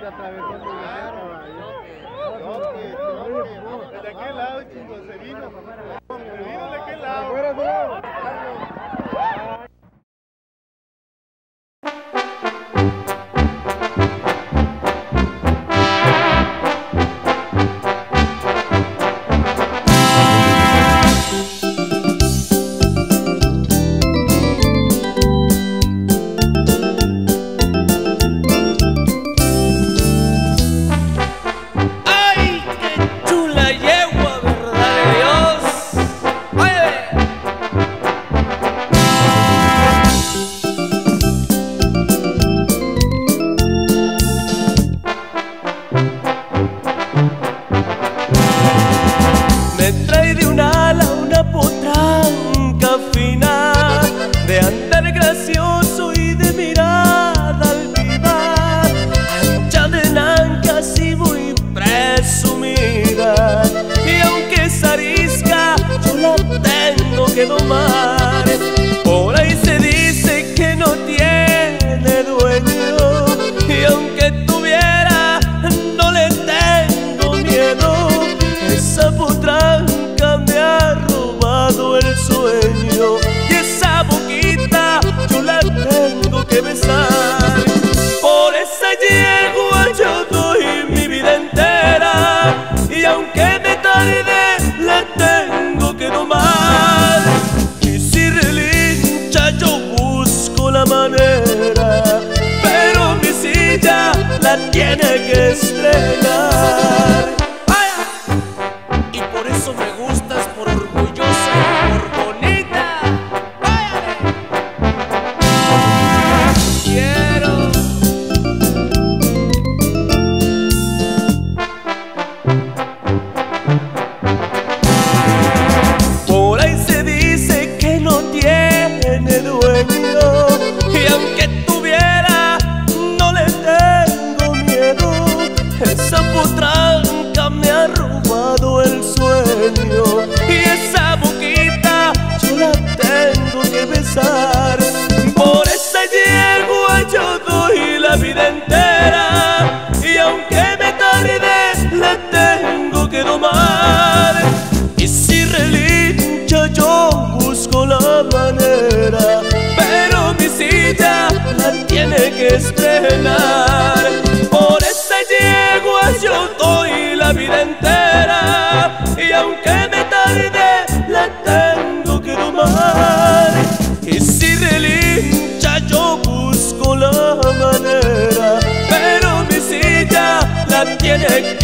se le atravesó la tiene que estrenar. manera, pero mi silla la tiene que estrenar. Por esa yegua yo doy la vida entera y aunque me tarde la tengo que domar. Y si relincha yo busco la manera, pero mi silla la tiene que